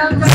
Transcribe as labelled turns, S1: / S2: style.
S1: 감사합니다.